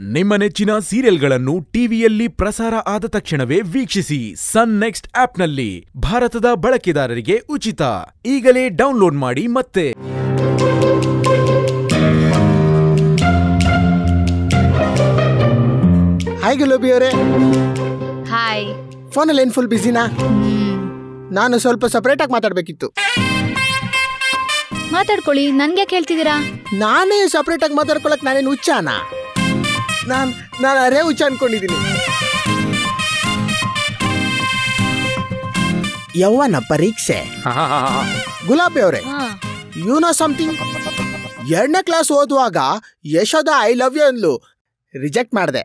ನಿಮ್ಮ ನೆಚ್ಚಿನ ಸೀರಿಯಲ್ಗಳನ್ನು ಟಿವಿಯಲ್ಲಿ ಪ್ರಸಾರ ಆದ ತಕ್ಷಣವೇ ವೀಕ್ಷಿಸಿ ಸನ್ ನೆಕ್ಸ್ಟ್ ಆಪ್ನಲ್ಲಿ ಭಾರತದ ಬಳಕೆದಾರರಿಗೆ ಉಚಿತ. ಈಗಲೇ ಡೌನ್ಲೋಡ್ ಮಾಡಿ ಮತ್ತೆ. ಹಾಯ್ ಗುಲಾಬಿ ಅವರೇ. ಹಾಯ್ ಫೋನಲ್ಲಿ ಏನ್ ಫುಲ್ ಬಿಸಿನಾ ನಾನು ಸ್ವಲ್ಪ ಸಪ್ರೇಟಾಗಿ ಮಾತಾಡಬೇಕಿತ್ತು. ಮಾತಾಡ್ಕೊಳ್ಳಿ ನನ್ಗೆ ಹೇಳ್ತಿದ್ದೀರಾ ನಾನೇ ಆಗಿ ಮಾತಾಡ್ಕೊಳಕ್ ನಾನೇನು ಹುಚ್ಚಾನ? ನಾನು ನಾನು ಅರೇ ಹುಚ್ಚ ಅನ್ಕೊಂಡಿದ್ದೀನಿ ಯವ್ವನ ಪರೀಕ್ಷೆ. ಗುಲಾಬಿ ಅವರೇ ಯು ನೋ ಸಮಥಿಂಗ್ ಎರಡನೇ ಕ್ಲಾಸ್ ಓದುವಾಗ ಯಶೋದ ಐ ಲವ್ ಯು ಅಂದ್ಲು. ರಿಜೆಕ್ಟ್ ಮಾಡಿದೆ.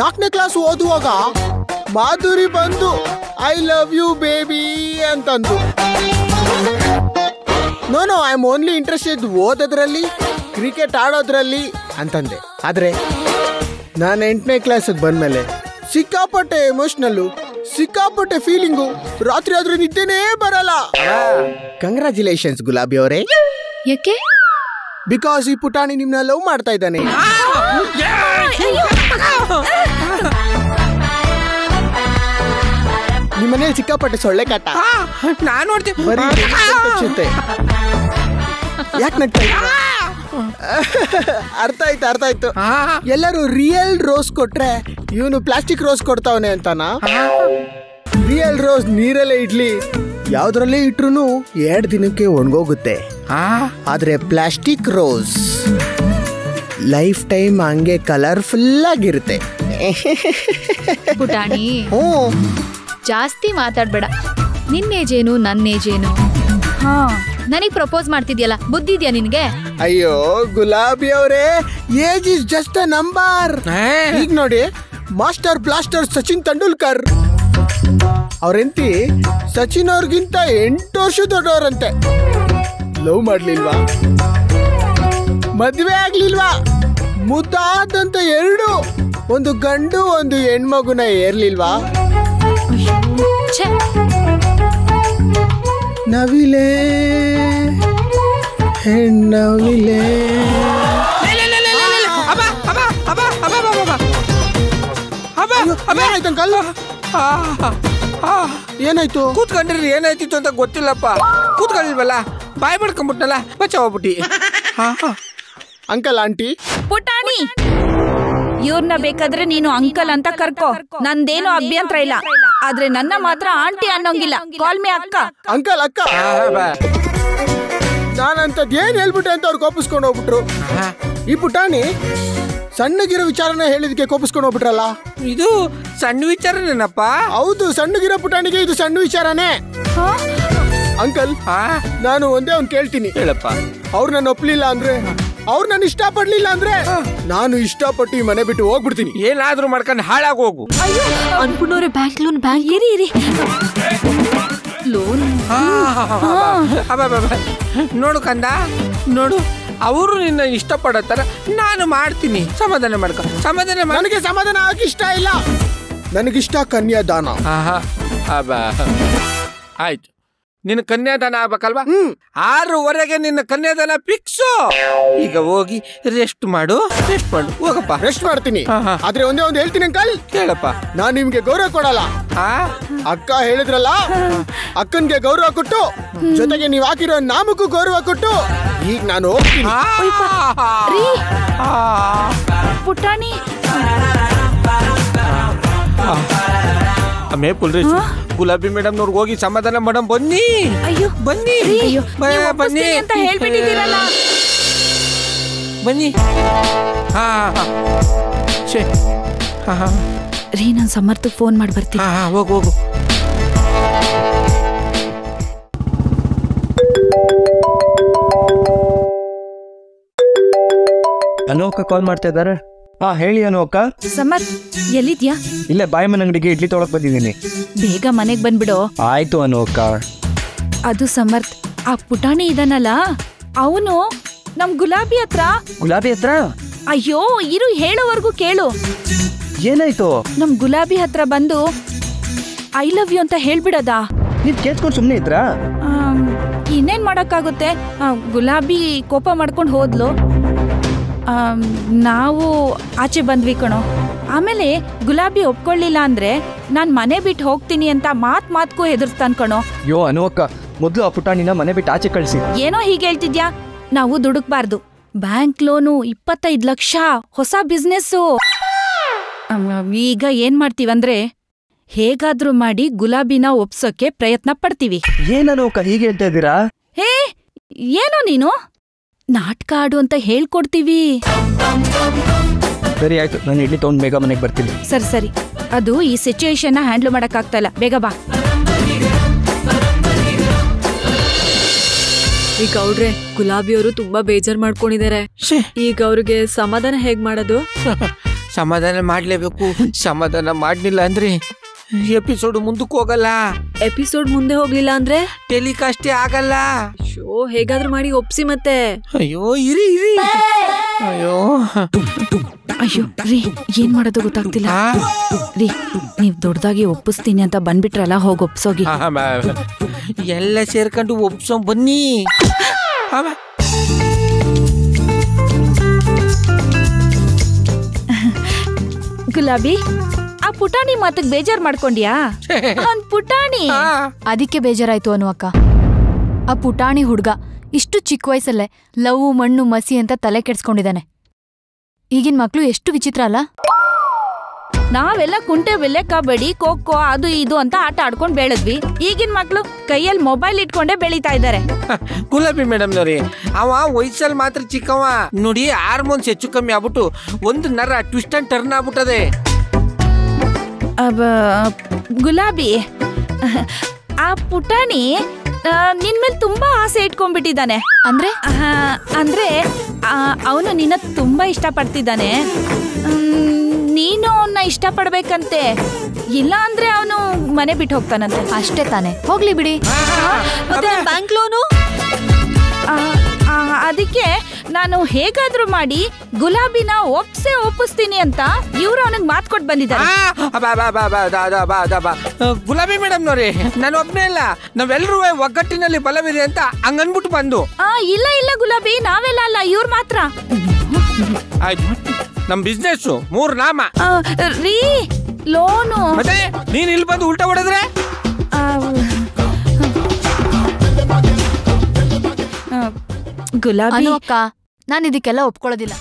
ನಾಲ್ಕನೇ ಕ್ಲಾಸ್ ಓದುವಾಗ ಮಾಧುರಿ ಬಂದು ಐ ಲವ್ ಯು ಬೇಬಿ ಅಂತಂದು no no I am only interested ಓದೋದ್ರಲ್ಲಿ cricket ಆಡೋದ್ರಲ್ಲಿ ಅಂತಂದೆ. ಆದರೆ ನಾನು ಎಂಟನೇ ಕ್ಲಾಸಿಗೆ ಬಂದ್ಮೇಲೆ ಸಿಕ್ಕಾಪಟ್ಟೆ ಎಮೋಷ್ನಲ್ಲು ಸಿಕ್ಕಾಪಟ್ಟೆ ಫೀಲಿಂಗು ರಾತ್ರಿ ಆದ್ರೆ ನಿದ್ದೆನೇ ಬರಲ್ಲ. ಕಂಗ್ರ್ಯಾಚುಲೇಷನ್ಸ್ ಗುಲಾಬಿ ಅವರೇ. ಯಾಕೆ? ಬಿಕಾಸ್ ಈ ಪುಟಾಣಿ ನಿಮ್ನ ಲವ್ ಮಾಡ್ತಾ ಇದ್ದಾನೆ. ನಿಮ್ಮನೇಲಿ ಸಿಕ್ಕಾಪಟ್ಟೆ ಸೊಳ್ಳೆ ಕಾಟ. ನಾನು ನೋಡ್ತೀನಿ. ಯಾಕೆ ನಗ್ತಾ? ಅರ್ಥ ಆಯ್ತು ಅರ್ಥ ಆಯ್ತು. ಎಲ್ಲರೂ ರಿಯಲ್ ರೋಸ್ ಕೊಟ್ರೆ ಇವನು ಪ್ಲಾಸ್ಟಿಕ್ ರೋಸ್ ಕೊಡ್ತಾವನೆ ಅಂತಾನ? ರಿಯಲ್ ರೋಸ್ ನೀರಲ್ಲೇ ಇಡ್ಲಿ. ಯಾವ್ದ್ರಲ್ಲೇ ಇಟ್ರು ಎರಡು ದಿನಕ್ಕೆ ಒಣಗೋಗುತ್ತೆ. ಆದ್ರೆ ಪ್ಲಾಸ್ಟಿಕ್ ರೋಸ್ ಲೈಫ್ ಟೈಮ್ ಹಂಗೆ ಕಲರ್ಫುಲ್ ಆಗಿರುತ್ತೆ. ಪುಟಾಣಿ ಹ್ಞೂ. ಜಾಸ್ತಿ ಮಾತಾಡ್ಬೇಡ. ನಿನ್ನೇಜೇನು ನನ್ನೇಜೇನು ನನ್ನ ಏಜೇನು ಹಾ. ನನಗ್ ಪ್ರಪೋಸ್ ಮಾಡ್ತಿದ್ಯಲ್ಲ ಬುದ್ಧಿ ಇದೆಯಾ ನಿನ್ಗೆ? ಅಯ್ಯೋ ಗುಲಾಬಿ ಅವರೇ age is just a number ಈಗ ನೋಡಿ ಮಾಸ್ಟರ್ ಬ್ಲಾಸ್ಟರ್ ಸಚಿನ್ ತೆಂಡೂಲ್ಕರ್. ಅವ್ರೆಂತಿ ಸಚಿನ್ ಅವ್ರಿಗಿಂತ ಎಂಟು ವರ್ಷ ದೊಡ್ಡವರಂತೆ. ಲವ್ ಮಾಡ್ಲಿಲ್ವಾ? ಮದ್ವೆ ಆಗ್ಲಿಲ್ವಾ? ಮುದ್ದಾದಂತ ಎರಡು. ಒಂದು ಗಂಡು ಒಂದು ಹೆಣ್ಮಗುನ ಏರ್ಲಿಲ್ವಾ? ಛೆ, ನವಿಲೆ ಹೆಣ್ಣವಿಲೆ ಏನಾಯ್ತು ಅಂಕಲ್ ಏನಾಯ್ತು ಕೂತ್ಕೊಂಡ್ರಿ ಏನಾಯ್ತಿತ್ತು ಅಂತ ಗೊತ್ತಿಲ್ಲಪ್ಪ ಕೂತ್ಕೊಳ್ಳಿಲ್ವಲ್ಲ ಬಾಯ್ ಮಾಡ್ಕೊಂಬಿಟ್ನಲ್ಲ ಬಚಾವಬಿಟ್ಟಿ ಅಂಕಲ್ ಆಂಟಿ ಪುಟಾಣಿ ಇವ್ರನ್ನ ಬೇಕಾದ್ರೆ ನೀನು ಅಂಕಲ್ ಅಂತ ಕರ್ಕೋ. ನಂದೇನು ಅಭ್ಯಂತರ ಇಲ್ಲ. ಆದ್ರೆ ನನ್ನ ಮಾತ್ರ ಆಂಟಿ ಅನ್ನೋಂಗಿಲ್ಲ. ಕಾಲ್ ಮೇ ಅಕ್ಕ. ಅಂಕಲ್ ಅಕ್ಕ. ನಾನಂತದ್ ಏನ್ ಹೇಳ್ಬಿಟ್ಟೆ ಅಂತ ಅವ್ರು ಕೋಪಿಸ್ಕೊಂಡು ಹೋಗ್ಬಿಟ್ರು? ಈ ಪುಟಾಣಿ ಸಣ್ಣಗಿರೋ ವಿಚಾರನ ಹೇಳಿದಕ್ಕೆ ಕೋಪಿಸ್ಕೊಂಡು ಹೋಗ್ಬಿಟ್ರಲ್ಲ? ಇದು ಸಣ್ಣ ವಿಚಾರನೇನಪ್ಪ? ಹೌದು ಸಣ್ಣಗಿರೋ ಪುಟಾಣಿಗೆ ಇದು ಸಣ್ಣ ವಿಚಾರನೇ. ಅಂಕಲ್ ನಾನು ಒಂದೇ ಅವ್ನು ಕೇಳ್ತೀನಿ. ಹೇಳಪ್ಪ. ಅವ್ರು ನಾನು ಒಪ್ಲಿಲ್ಲ ಅಂದ್ರೆ? ಅವ್ರು ನಾನು ಇಷ್ಟ ಪಡ್ಲಿಲ್ಲ ಅಂದ್ರೆ ನಾನು ಇಷ್ಟಪಟ್ಟು ಈ ಮನೆ ಬಿಟ್ಟು ಹೋಗ್ಬಿಡ್ತೀನಿ. ಏನಾದ್ರೂ ಮಾಡ್ಕೊಂಡು ಹಾಳಾಗಿ ಹೋಗು. ಅನ್ಕೊಂಡವ್ರೆ ಬ್ಯಾಂಕ್ ಲೋನ್ ಬ್ಯಾಂಕ್ ಇರಿ ಇರಿ. ಲೋನ್. ನೋಡು ಕಂದ ನೋಡು. ಅವರು ನಿನ್ನ ಇಷ್ಟಪಡತ್ತಾರ ನಾನು ಮಾಡ್ತೀನಿ. ಸಮಾಧಾನ ಮಾಡ್ಕ ಸಮಾಧಾನ ನನಗೆ ಸಮಾಧಾನ ಆಗಿ ಇಷ್ಟ ಇಲ್ಲ. ನನಗಿಷ್ಟ ಕನ್ಯಾದಾನ. ಆಯ್ತು. ನಿನ್ನ ಕನ್ಯಾದಾನ ಆಗ್ಬೇಕಲ್ವಾ? ಹ್ಮ್. ಆರೂವರೆಗೆ ನಿನ್ನ ಕನ್ಯಾದಾನ ಫಿಕ್ಸು ಈಗ ಹೋಗಿ ರೆಸ್ಟ್ ಮಾಡು ರೆಸ್ಟ್ ಮಾಡು. ಹೋಗಪ್ಪ. ರೆಸ್ಟ್ ಮಾಡ್ತೀನಿ. ಆದ್ರೆ ಒಂದೇ ಒಂದು ಹೇಳ್ತೀನಿ ಅಂಕಲ್ ಕೇಳಪ್ಪ. ನಾನು ನಿಮ್ಗೆ ಗೌರವ ಕೊಡಲ್ಲ. ಆ? ಅಕ್ಕ ಹೇಳಿದ್ರಲ್ಲ ಅಕ್ಕನ್ಗೆ ಗೌರವ ಕೊಟ್ಟು ಜೊತೆಗೆ ನೀವ್ ಹಾಕಿರೋ ನಾಮಕ್ಕೂ ಗೌರವ ಕೊಟ್ಟು ಈಗ ನಾನು ಹೋಗ್ತೀನಿ. ಪುಟಾಣಿ. ಗುಲಾಬಿ ಮೇಡಮ್ ನೋಡ್ ಹೋಗಿ ಸಮಾಧಾನ ಮೇಡಮ್ ಬನ್ನಿ. ಅಯ್ಯೋ ಬನ್ನಿ. ಅಯ್ಯೋ ಬನ್ನಿ. ಅಂತ ಹೇಳ್ಬಿಟ್ಟಿದ್ದೀರಲ್ಲ. ಬನ್ನಿ. ಹಾ ಹಾ ಹಾ. ಹಾ ರೀ ನಾನು ಸಮರ್ಥ ಫೋನ್ ಮಾಡಿ ಬರ್ತೀನಿ. ಹಾ ಹಾ ಹೋಗು ಹೋಗು. ಅನೋಕ ಕಾಲ್ ಮಾಡ್ತಾ ಇದ್ದಾರೆ. ಹಾ ಹೇಳಿ ಅನೋಕ ಸಮರ್ಥ್ ಎಲ್ಲಿದ್ಯಾ? ಬಾಯಿ ಬಾಯಮ್ಮನ ಅಂಗಡಿಗೆ ಇಡ್ಲಿ ತೊಳಕ್ ಬಂದಿದ್ದೀನಿ. ಬೇಗ ಮನೆಗ್ ಬಂದ್ಬಿಡು. ಆಯ್ತು ಅನೋಕ ಅದು ಸಮರ್ಥ್ ಆ ಪುಟಾಣಿ ಇದನ್ನಲ್ಲ ಅವನು ನಮ್ ಗುಲಾಬಿ ಹತ್ರ. ಗುಲಾಬಿ ಹತ್ರ? ಅಯ್ಯೋ ಇರು ಹೇಳೋವರೆಗೂ ಕೇಳು. ಏನಾಯ್ತು? ನಮ್ ಗುಲಾಬಿ ಹತ್ರ ಬಂದು ಐ ಲವ್ ಯು ಅಂತ ಹೇಳ್ಬಿಡದ? ನೀವ್ ಕೇಳ್ಕೊಂಡು ಸುಮ್ಮನೆ ಇದ್ರಾ? ಇನ್ನೇನ್ ಮಾಡಕ್ಕಾಗುತ್ತೆ? ಆ, ಗುಲಾಬಿ ಕೋಪ ಮಾಡ್ಕೊಂಡು ಹೋದ್ಲು. ನಾವು ಆಚೆ ಬಂದ್ವಿ ಕಣೋ. ಆಮೇಲೆ ಗುಲಾಬಿ ಒಪ್ಕೊಳ್ಳಿಲ್ಲ ಅಂದ್ರೆ ನಾನ್ ಮನೆ ಬಿಟ್ಟು ಹೋಗ್ತೀನಿ ಅಂತ ಮಾತ್ ಮಾತ್ಗೂ ಹೆದರ್ಸ್ತಾನ್ ಕಣೋ. ಯೋ ಅನೋಕ ಅಕ್ಕ ಮೊದಲು ಆ ಪುಟಾಣಿನ ಮನೆ ಬಿಟ್ಟು ಆಚೆ ಕಳಿಸಿ. ಏನೋ ಹೀಗೆ ಹೇಳ್ತಿದ್ಯಾ? ನಾವು ದುಡುಕ್ಬಾರ್ದು. ಬ್ಯಾಂಕ್ ಲೋನು ಇಪ್ಪತ್ತೈದ್ ಲಕ್ಷ ಹೊಸ ಬಿಸ್ನೆಸ್ಸು. ಅಮ್, ಈಗ ಏನ್ ಮಾಡ್ತೀವಂದ್ರೆ ಹೇಗಾದ್ರೂ ಮಾಡಿ ಗುಲಾಬಿನ ಒಪ್ಸೋಕೆ ಪ್ರಯತ್ನ ಪಡ್ತೀವಿ. ಏನನು ಹೀಗೆ ಹೇಳ್ತಾ ಇದ್ದೀರಾ? ಹೇ ಏನೋ ನೀನು? ನಾಟಕ ಆಡು ಅಂತ ಹೇಳ್ಕೊಡ್ತೀವಿ. ಸರಿ ಆಯ್ತು ನಾನು ಇಡ್ಲಿ ತಗೊಂಡು ಬೇಗ ಮನೆಗೆ ಬರ್ತೀನಿ. ಸರಿ ಸರಿ. ಅದು ಈ ಸಿಚುಯೇಷನ್ ಹ್ಯಾಂಡಲ್ ಮಾಡಕ್ಕಾಗ್ತಾ ಇಲ್ಲ ಬೇಗ ಬಾ. ಈಗ ಗೌಡ್ರೆ ಗುಲಾಬಿಯವರು ತುಂಬಾ ಬೇಜಾರ್ ಮಾಡ್ಕೊಂಡಿದ್ದಾರೆ ಶ್ಶೇ. ಈಗ ಅವ್ರಿಗೆ ಸಮಾಧಾನ ಹೇಗ್ ಮಾಡೋದು? ಸಮಾಧಾನ ಮಾಡ್ಲೇಬೇಕು. ಸಮಾಧಾನ ಮಾಡ್ಲಿಲ್ಲ ಅಂದ್ರೆ ಎಪಿಸೋಡ್ ಮುಂದಕ್ಕೆ ಹೋಗಲ್ಲ. ಎಪಿಸೋಡ್ ಮುಂದೆ ಹೋಗ್ಲಿಲ್ಲ ಅಂದ್ರೆ? ಟೆಲಿಕಾಸ್ಟೇ ಆಗಲ್ಲ. ಶೋ ಹೇಗಾದ್ರೂ ಮಾಡಿ ಒಪ್ಸಿ ಮತ್ತೆ. ಅಯ್ಯೋ ಇರಿ ಇರಿ. ಅಯ್ಯೋ. ಅಯ್ಯೋ ರೀ ಏನ್ ಮಾಡೋದು ಗೊತ್ತಾಗ್ತಿಲ್ಲ. ರೀ ನೀವ್ ದೊಡ್ಡದಾಗಿ ಒಪ್ಪಿಸ್ತೀನಿ ಅಂತ ಬಂದ್ಬಿಟ್ರಲ್ಲ ಹೋಗಿ ಒಪ್ಸೋಗಿ. ಎಲ್ಲ ಸೇರ್ಕೊಂಡು ಒಪ್ಸೋ ಬನ್ನಿ. ಗುಲಾಬಿ ಆ ಪುಟಾಣಿ ಮಾತಕ್ ಬೇಜಾರ್ ಮಾಡ್ಕೊಂಡ್ಯಾ? ಅವ್ನ್ ಪುಟಾಣಿ. ಅದಕ್ಕೆ ಬೇಜಾರಾಯ್ತು ಅನು ಅಕ್ಕ. ಆ ಪುಟಾಣಿ ಹುಡ್ಗ ಇಷ್ಟು ಚಿಕ್ಕ ವಯಸ್ಸಲ್ಲೇ ಲವ್ ಮಣ್ಣು ಮಸಿ ಅಂತ ತಲೆ ಕೆಡ್ಸ್ಕೊಂಡಿದ್ದಾನೆ. ಈಗಿನ ಮಕ್ಳು ಎಷ್ಟು ವಿಚಿತ್ರ ಅಲ್ಲ? ನಾವೆಲ್ಲ ಕುಂಟೆ ಬೆಲೆ ಕಬಡ್ಡಿ ಖೋ ಖೋ ಅದು ಇದು ಅಂತ ಆಟ ಆಡ್ಕೊಂಡು ಬೆಳೆದ್ವಿ. ಈಗಿನ ಮಕ್ಳು ಕೈಯಲ್ಲಿ ಮೊಬೈಲ್ ಇಟ್ಕೊಂಡೇ ಬೆಳೀತಾ ಇದ್ದಾರೆ. ಗುಲಾಬಿ ಮೇಡಮ್ ನವ್ರಿ ಅವ ವಯಸ್ಸಲ್ಲಿ ಮಾತ್ರ ಚಿಕ್ಕವ. ನೋಡಿ ಹಾರ್ಮೋನ್ಸ್ ಹೆಚ್ಚು ಕಮ್ಮಿ ಆಗ್ಬಿಟ್ಟು ಒಂದು ನರ ಟ್ವಿಸ್ಟ್ ಅಂಡ್ ಟರ್ನ್ ಆಗ್ಬಿಟ್ಟದೆ. ಅಬ್ಬ, ಗುಲಾಬಿ. ಆ ಪುಟಾಣಿ ನಿನ್ ಮೇಲೆ ತುಂಬಾ ಆಸೆ ಇಟ್ಕೊಂಡ್ಬಿಟ್ಟಿದ್ದಾನೆ. ಅಂದ್ರೆ? ಅಂದ್ರೆ ಅವನು ನಿನ್ನ ತುಂಬಾ ಇಷ್ಟಪಡ್ತಿದ್ದಾನೆ. ನೀನು ಅವನ್ನ ಇಷ್ಟಪಡ್ಬೇಕಂತೆ. ಇಲ್ಲ ಅಂದ್ರೆ ಅವನು ಮನೆ ಬಿಟ್ಟು ಹೋಗ್ತಾನಂತೆ. ಅಷ್ಟೇ ತಾನೆ. ಹೋಗ್ಲಿ ಬಿಡಿ. ಮತ್ತೆ ಬ್ಯಾಂಕ್ ಲೋನು ಆ, ಅದಕ್ಕೆ ನಾನು ಹೇಗಾದ್ರೂ ಮಾಡಿ ಗುಲಾಬಿನ ಒಪ್ಸೆ ಒಪ್ಪಿಸ್ತೀನಿ ಅಂತ ಇವ್ರು ಅವನಿಗೆ ಮಾತು ಕೊಟ್ಟು ಬಂದಿದ್ದಾರೆ. ಗುಲಾಬಿ ಮೇಡಮ್ ನೋಡಿ ನಾನು ಒಬ್ಬನೇ ಇಲ್ಲ. ನಾವೆಲ್ಲರೂ ಒಗ್ಗಟ್ಟಿನಲ್ಲಿ ಬಲವಿದೆ ಅಂತ ಹಂಗನ್ಬಿಟ್ಟು ಬಂದು. ಆ, ಇಲ್ಲ ಇಲ್ಲ ಗುಲಾಬಿ ನಾವೆಲ್ಲ ಅಲ್ಲ ಇವ್ರು ಮಾತ್ರ. ಆಯ್ತು. ನಮ್ ಬಿಸ್ನೆಸ್ ಮೂರ್ ನಾಮ. ಆ, ರೀ ಲೋನು. ಮತ್ತೆ ನೀನ್ ಇಲ್ಲಿ ಬಂದು ಉಲ್ಟಾ ಹೊಡೆದ್ರೆ? ಗುಲಾಬಿ. ಅಕ್ಕ ನಾನು ಇದಕ್ಕೆಲ್ಲ ಒಪ್ಕೊಳ್ಳೋದಿಲ್ಲ.